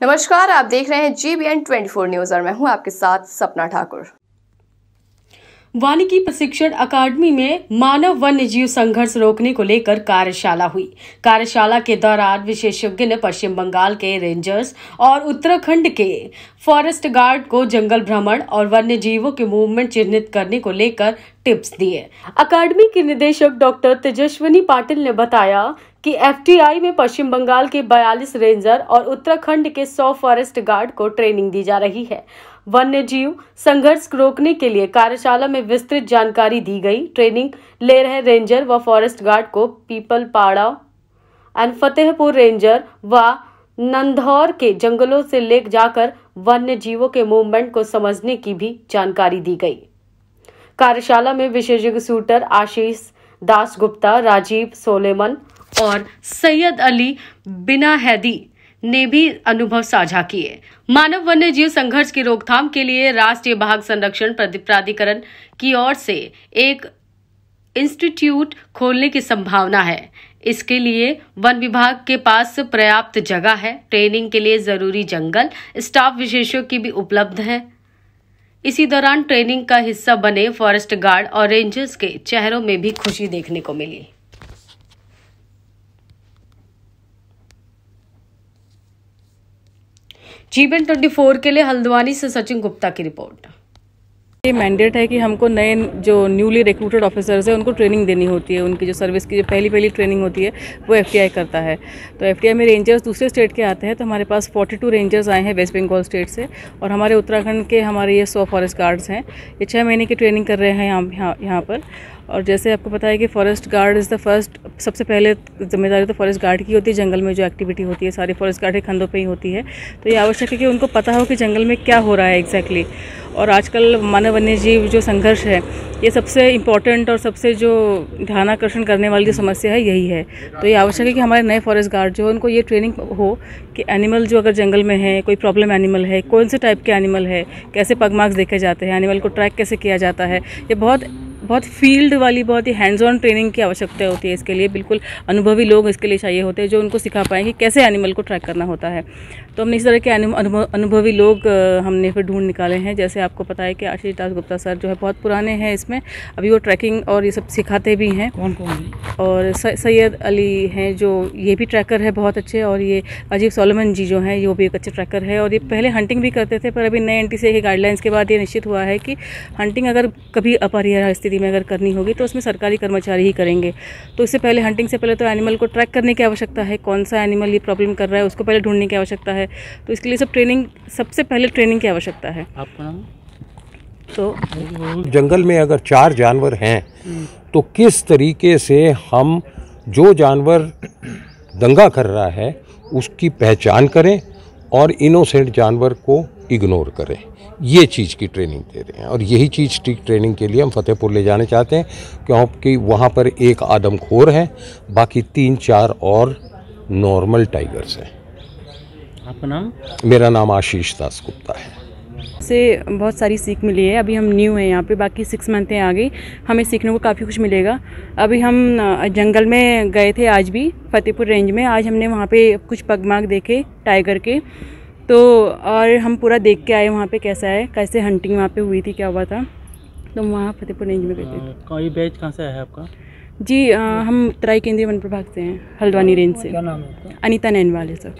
नमस्कार, आप देख रहे हैं जी बी ट्वेंटी न्यूज़ और मैं हूँ आपके साथ सपना ठाकुर। वानिकी प्रशिक्षण अकादमी में मानव वन्य जीव संघर्ष रोकने को लेकर कार्यशाला हुई। कार्यशाला के दौरान विशेषज्ञ ने पश्चिम बंगाल के रेंजर्स और उत्तराखंड के फॉरेस्ट गार्ड को जंगल भ्रमण और वन्य जीवों के मूवमेंट चिन्हित करने को लेकर टिप्स दिए। अकादमी के निदेशक डॉक्टर तेजस्विनी पाटिल ने बताया कि एफटीआई में पश्चिम बंगाल के 42 रेंजर और उत्तराखंड के 100 फॉरेस्ट गार्ड को ट्रेनिंग दी जा रही है। वन्य जीव संघर्ष रोकने के लिए कार्यशाला में विस्तृत जानकारी दी गई। ट्रेनिंग ले रहे रेंजर व फॉरेस्ट गार्ड को पीपल पाड़ा एंड फतेहपुर रेंजर व नंदौर के जंगलों से ले जाकर वन्य जीवों के मूवमेंट को समझने की भी जानकारी दी गई। कार्यशाला में विशेषज्ञ शूटर आशीष दास गुप्ता राजीव सोलेमन और सैयद अली बिना हैदी ने भी अनुभव साझा किए। मानव वन्य जीव संघर्ष की रोकथाम के लिए राष्ट्रीय बाघ संरक्षण प्राधिकरण की ओर से एक इंस्टीट्यूट खोलने की संभावना है। इसके लिए वन विभाग के पास पर्याप्त जगह है। ट्रेनिंग के लिए ज़रूरी जंगल, स्टाफ विशेषज्ञों की भी उपलब्ध है। इसी दौरान ट्रेनिंग का हिस्सा बने फॉरेस्ट गार्ड और रेंजर्स के चेहरों में भी खुशी देखने को मिली। जीवन ट्वेंटी फोर के लिए हल्द्वानी से सचिन गुप्ता की रिपोर्ट। ये मैंडेट है कि हमको नए जो न्यूली रिक्रूटेड ऑफिसर्स हैं, उनको ट्रेनिंग देनी होती है। उनकी जो सर्विस की जो पहली पहली ट्रेनिंग होती है, वो एफटीआई करता है। तो एफटीआई में रेंजर्स दूसरे स्टेट के आते हैं तो हमारे पास 42 रेंजर्स आए हैं वेस्ट बंगाल स्टेट से और हमारे उत्तराखंड के हमारे ये सौ फॉरेस्ट गार्ड्स हैं। ये छः महीने की ट्रेनिंग कर रहे हैं यहाँ यहाँ पर। और जैसे आपको पता है कि forest guard is the first सबसे पहले ज़िम्मेदारी तो फॉरेस्ट गार्ड की होती है, जंगल में जो एक्टिविटी होती है, सारी फॉरेस्ट गार्ड के खंदों पे ही होती है। तो ये आवश्यक है कि उनको पता हो कि जंगल में क्या हो रहा है एग्जैक्टली और आजकल मानव वन्य जीव जो संघर्ष है, ये सबसे इंपॉर्टेंट और सबसे जो ध्यानाकर्षण करने वाली जो समस्या है, यही है। तो ये आवश्यक है कि हमारे नए फॉरेस्ट गार्ड जो उनको ये ट्रेनिंग हो कि एनिमल जो अगर जंगल में है, कोई प्रॉब्लम एनिमल है, कौन से टाइप के एनिमल है, कैसे पगमार्क्स देखे जाते हैं एनिमल को ट्रैक कैसे किया जाता है, ये बहुत बहुत फ़ील्ड वाली बहुत ही हैंड्स ऑन ट्रेनिंग की आवश्यकता होती है इसके लिए। बिल्कुल अनुभवी लोग इसके लिए चाहिए होते हैं जो उनको सिखा पाएँ कि कैसे एनिमल को ट्रैक करना होता है। तो हमने इस तरह के अनुभवी लोग हमने फिर ढूंढ निकाले हैं। जैसे आपको पता है कि आशीष दास गुप्ता सर जो है बहुत पुराने हैं इसमें। अभी वो ट्रैकिंग और ये सब सिखाते भी हैं। कौन कौन? और सैयद अली हैं जो ये भी ट्रैकर है बहुत अच्छे और ये अजीब सोलमन जी जो हैं ये भी एक अच्छे ट्रैकर है और ये पहले हंटिंग भी करते थे पर अभी नए एन टी गाइडलाइंस के बाद ये निश्चित हुआ है कि हंटिंग अगर कभी अपरिहार्य स्थिति में अगर करनी होगी तो उसमें सरकारी कर्मचारी ही करेंगे। तो इससे पहले हंटिंग से पहले तो एनिमल को ट्रैक करने की आवश्यकता है कौन सा एनिमल ये प्रॉब्लम कर रहा है उसको पहले ढूँढने की आवश्यकता है। तो इसके लिए सब ट्रेनिंग सबसे पहले ट्रेनिंग की आवश्यकता है। आपका नाम? तो जंगल में अगर चार जानवर हैं तो किस तरीके से हम जो जानवर दंगा कर रहा है उसकी पहचान करें और इनोसेंट जानवर को इग्नोर करें। ये चीज़ की ट्रेनिंग दे रहे हैं और यही चीज़ की ट्रेनिंग के लिए हम फतेहपुर ले जाने चाहते हैं क्योंकि वहाँ पर एक आदमखोर है बाकी तीन चार और नॉर्मल टाइगर्स हैं। आपका नाम? मेरा नाम आशीष दास गुप्ता है। से बहुत सारी सीख मिली है अभी हम न्यू हैं यहाँ पे बाकी सिक्स मंथें आ गई हमें सीखने को काफ़ी कुछ मिलेगा। अभी हम जंगल में गए थे आज भी फतेहपुर रेंज में आज हमने वहाँ पे कुछ पगमाग देखे टाइगर के। तो और हम पूरा देख के आए वहाँ पे कैसा है कैसे हंटिंग वहाँ पे हुई थी क्या हुआ था तो वहाँ फतेहपुर रेंज में गए थे। कोई बैच कहाँ से आया है आपका? जी आ, हम तराई केंद्रीय वन प्रभाग से हैं हल्द्वानी रेंज से। क्या नाम है अनिता नैनवाल है सर।